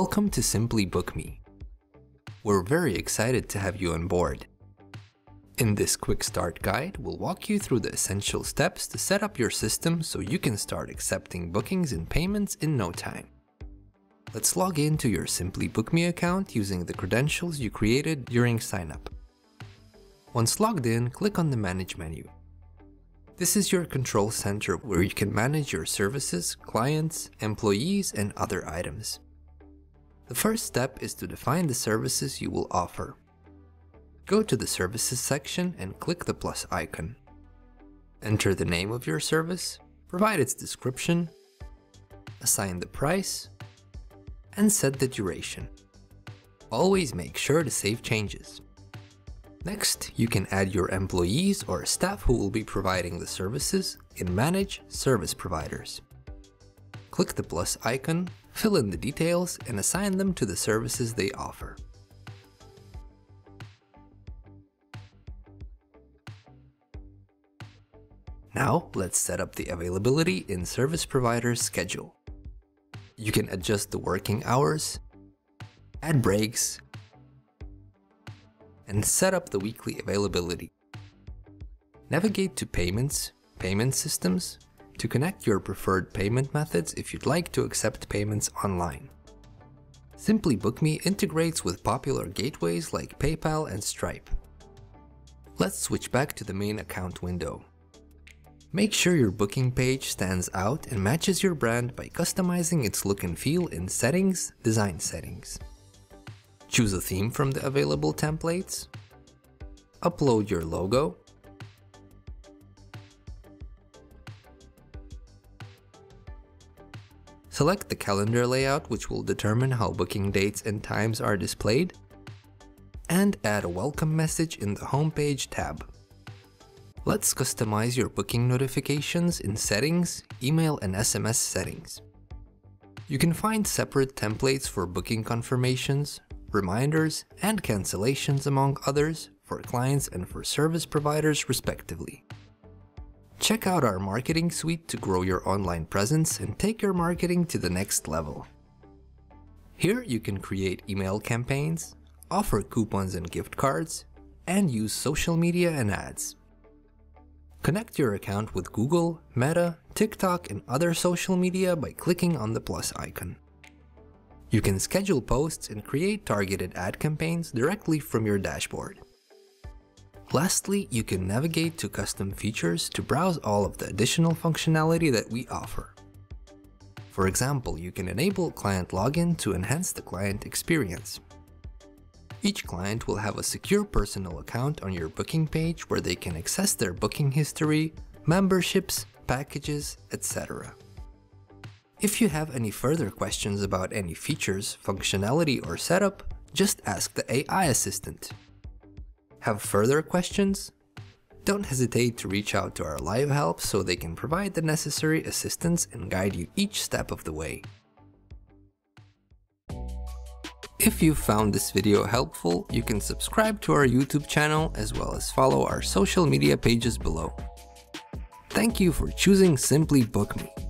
Welcome to Simply Book Me. We're very excited to have you on board. In this quick start guide, we'll walk you through the essential steps to set up your system so you can start accepting bookings and payments in no time. Let's log in to your Simply Book Me account using the credentials you created during signup. Once logged in, click on the Manage menu. This is your control center where you can manage your services, clients, employees, and other items. The first step is to define the services you will offer. Go to the Services section and click the plus icon. Enter the name of your service, provide its description, assign the price, and set the duration. Always make sure to save changes. Next, you can add your employees or staff who will be providing the services in Manage Service Providers. Click the plus icon fill in the details, and assign them to the services they offer. Now, let's set up the availability in Service Provider's schedule. You can adjust the working hours, add breaks, and set up the weekly availability. Navigate to Payments, Payment Systems, to connect your preferred payment methods if you'd like to accept payments online. Simply Book Me integrates with popular gateways like PayPal and Stripe. Let's switch back to the main account window. Make sure your booking page stands out and matches your brand by customizing its look and feel in Settings, Design Settings. Choose a theme from the available templates. Upload your logo Select the calendar layout which will determine how booking dates and times are displayed, and add a welcome message in the homepage tab. Let's customize your booking notifications in Settings, Email and SMS settings. You can find separate templates for booking confirmations, reminders, and cancellations among others for clients and for service providers respectively. Check out our marketing suite to grow your online presence and take your marketing to the next level. Here you can create email campaigns, offer coupons and gift cards, and use social media and ads. Connect your account with Google, Meta, TikTok, and other social media by clicking on the plus icon. You can schedule posts and create targeted ad campaigns directly from your dashboard. Lastly, you can navigate to custom features to browse all of the additional functionality that we offer. For example, you can enable client login to enhance the client experience. Each client will have a secure personal account on your booking page where they can access their booking history, memberships, packages, etc. If you have any further questions about any features, functionality, or setup, just ask the AI assistant. Have further questions? Don't hesitate to reach out to our live help so they can provide the necessary assistance and guide you each step of the way. If you found this video helpful, you can subscribe to our YouTube channel as well as follow our social media pages below. Thank you for choosing Simply Book Me.